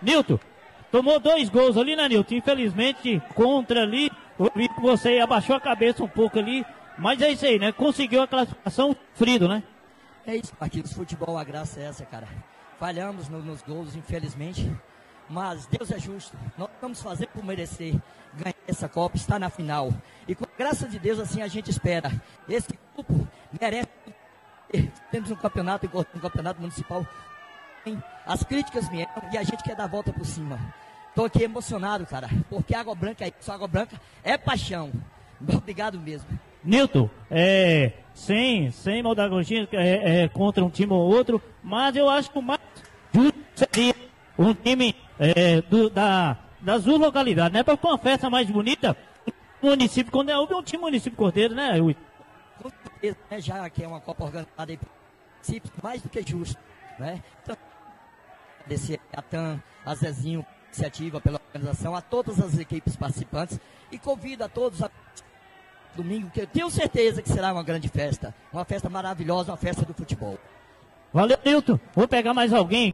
Nilton, tomou dois gols ali, né, Nilton? Infelizmente, contra ali, eu vi que você abaixou a cabeça um pouco ali, mas é isso aí, né? Conseguiu a classificação frido, né? É isso, Marquinhos. Futebol, a graça é essa, cara. Falhamos no, nos gols, infelizmente. Mas Deus é justo. Nós vamos fazer por merecer ganhar essa Copa, estar na final. E com a graça de Deus, assim a gente espera. Esse grupo merece. Temos um campeonato, um campeonato municipal. As críticas vieram e a gente quer dar a volta por cima. Estou aqui emocionado, cara, porque Água Branca é isso, Água Branca é paixão. Obrigado mesmo. Nilton, é, sem, sem maldagogia é, é, contra um time ou outro, mas eu acho que o mais justo seria um time é, do, da, da sua localidade, né? Para uma festa mais bonita, o município, quando é um time município Cordeiro, né, Rui? Com certeza, né, já que é uma Copa organizada aí, mais do que justo, né? Então, agradecer a TAM, a Zezinho, iniciativa pela organização, a todas as equipes participantes e convido a todos a domingo, que eu tenho certeza que será uma grande festa. Uma festa maravilhosa, uma festa do futebol. Valeu, Nilton. Vou pegar mais alguém.